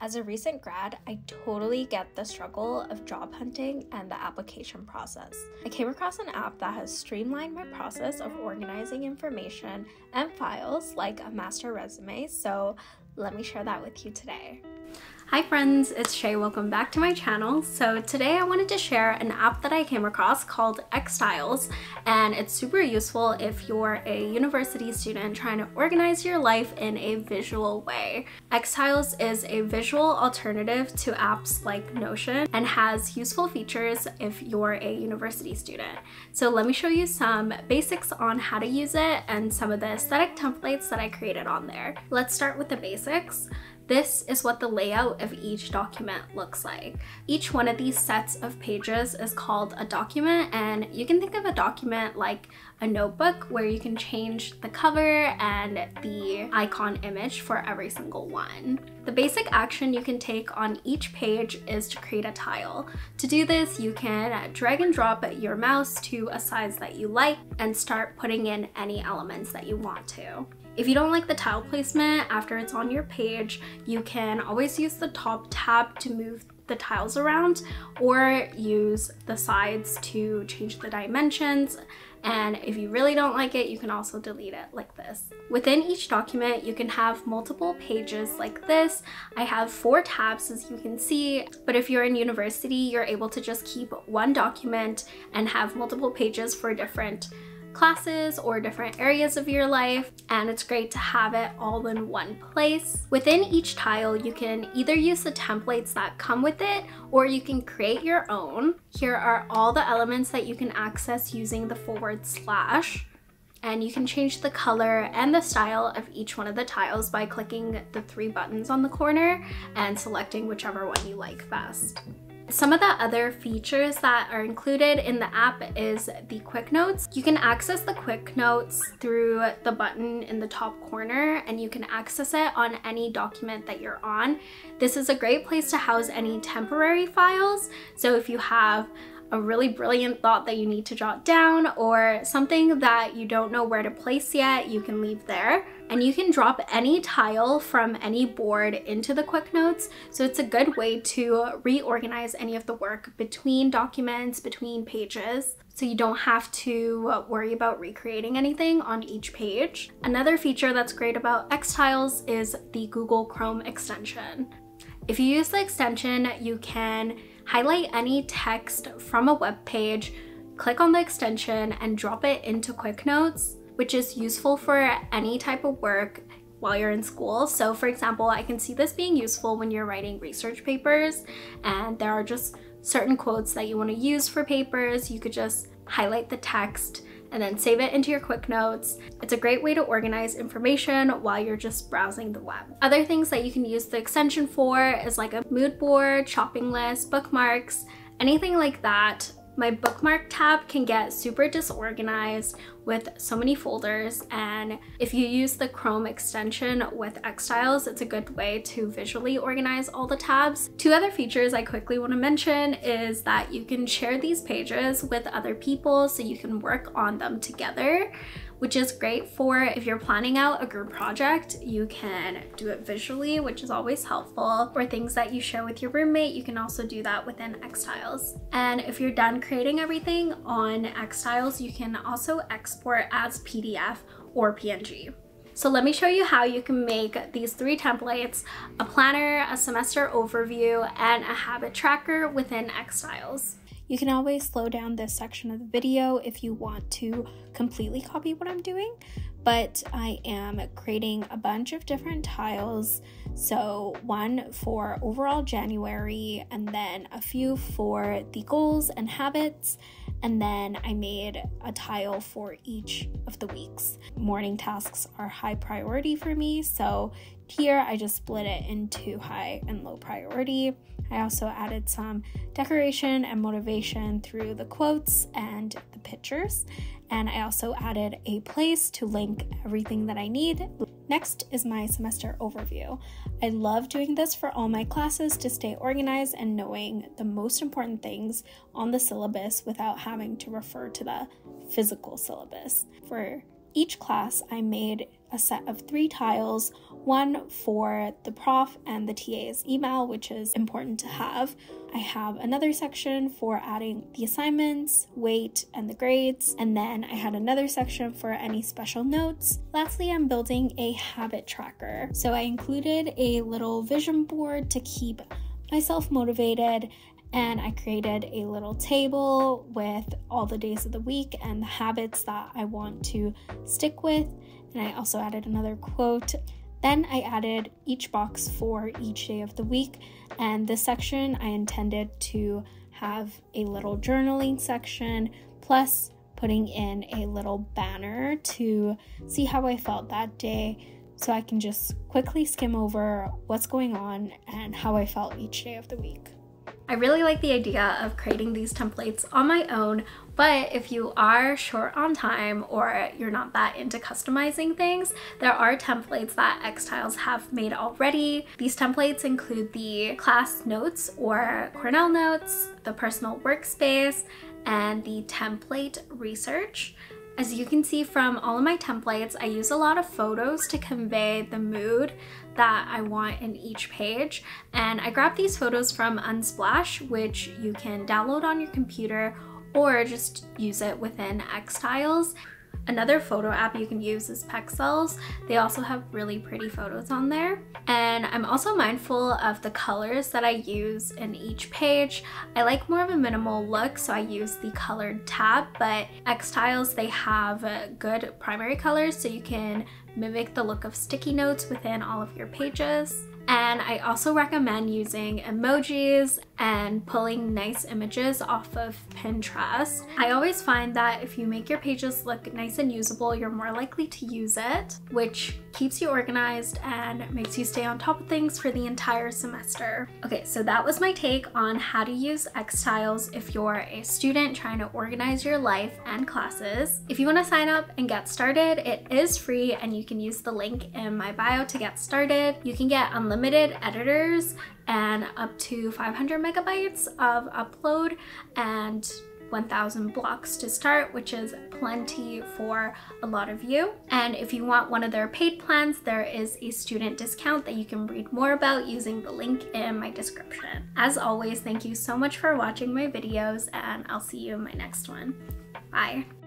As a recent grad, I totally get the struggle of job hunting and the application process. I came across an app that has streamlined my process of organizing information and files like a master resume, so let me share that with you today. Hi friends, it's Shay. Welcome back to my channel. So today I wanted to share an app that I came across called Xtiles and it's super useful if you're a university student trying to organize your life in a visual way. Xtiles is a visual alternative to apps like Notion and has useful features if you're a university student. So let me show you some basics on how to use it and some of the aesthetic templates that I created on there. Let's start with the basics. This is what the layout of each document looks like. Each one of these sets of pages is called a document and you can think of a document like a notebook where you can change the cover and the icon image for every single one. The basic action you can take on each page is to create a tile. To do this, you can drag and drop your mouse to a size that you like and start putting in any elements that you want to. If you don't like the tile placement after it's on your page, you can always use the top tab to move the tiles around or use the sides to change the dimensions and if you really don't like it, you can also delete it like this. Within each document, you can have multiple pages like this. I have four tabs as you can see, but if you're in university, you're able to just keep one document and have multiple pages for different classes or different areas of your life and it's great to have it all in one place. Within each tile you can either use the templates that come with it or you can create your own. Here are all the elements that you can access using the forward slash and you can change the color and the style of each one of the tiles by clicking the three buttons on the corner and selecting whichever one you like best. Some of the other features that are included in the app is the quick notes. You can access the quick notes through the button in the top corner and you can access it on any document that you're on. This is a great place to house any temporary files. So if you have a really brilliant thought that you need to jot down or something that you don't know where to place yet, you can leave there. And you can drop any tile from any board into the quick notes. So it's a good way to reorganize any of the work between documents, between pages so you don't have to worry about recreating anything on each page. Another feature that's great about Xtiles is the Google Chrome extension. If you use the extension, you can highlight any text from a web page, click on the extension and drop it into Quick Notes, which is useful for any type of work while you're in school. So for example, I can see this being useful when you're writing research papers and there are just certain quotes that you want to use for papers. You could just highlight the text and then save it into your quick notes. It's a great way to organize information while you're just browsing the web. Other things that you can use the extension for is like a mood board, shopping list, bookmarks, anything like that my bookmark tab can get super disorganized with so many folders and if you use the Chrome extension with Xtiles, it's a good way to visually organize all the tabs. Two other features I quickly want to mention is that you can share these pages with other people so you can work on them together which is great for if you're planning out a group project, you can do it visually, which is always helpful. Or things that you share with your roommate, you can also do that within Xtiles. And if you're done creating everything on Xtiles, you can also export as PDF or PNG. So let me show you how you can make these three templates, a planner, a semester overview, and a habit tracker within Xtiles. You can always slow down this section of the video if you want to completely copy what I'm doing, but I am creating a bunch of different tiles. So, one for overall January, and then a few for the goals and habits, and then I made a tile for each of the weeks. Morning tasks are high priority for me, so here I just split it into high and low priority. I also added some decoration and motivation through the quotes and the pictures. And I also added a place to link everything that I need. Next is my semester overview. I love doing this for all my classes to stay organized and knowing the most important things on the syllabus without having to refer to the physical syllabus. For each class, I made a set of three tiles one for the prof and the TA's email, which is important to have. I have another section for adding the assignments, weight, and the grades, and then I had another section for any special notes. Lastly, I'm building a habit tracker. So I included a little vision board to keep myself motivated and I created a little table with all the days of the week and the habits that I want to stick with. And I also added another quote. Then I added each box for each day of the week, and this section I intended to have a little journaling section plus putting in a little banner to see how I felt that day so I can just quickly skim over what's going on and how I felt each day of the week. I really like the idea of creating these templates on my own, but if you are short on time or you're not that into customizing things, there are templates that Xtiles have made already. These templates include the class notes or Cornell notes, the personal workspace, and the template research. As you can see from all of my templates, I use a lot of photos to convey the mood that I want in each page. And I grabbed these photos from Unsplash, which you can download on your computer or just use it within Xtiles. Another photo app you can use is Pexels. They also have really pretty photos on there. And I'm also mindful of the colors that I use in each page. I like more of a minimal look, so I use the colored tab, but Xtiles, they have uh, good primary colors, so you can mimic the look of sticky notes within all of your pages. And I also recommend using emojis and pulling nice images off of Pinterest. I always find that if you make your pages look nice and usable, you're more likely to use it, which keeps you organized and makes you stay on top of things for the entire semester. Okay, so that was my take on how to use Xtiles if you're a student trying to organize your life and classes. If you want to sign up and get started, it is free and you can use the link in my bio to get started. You can get unlimited editors and up to 500 megabytes of upload and 1000 blocks to start, which is plenty for a lot of you. And if you want one of their paid plans, there is a student discount that you can read more about using the link in my description. As always, thank you so much for watching my videos and I'll see you in my next one. Bye.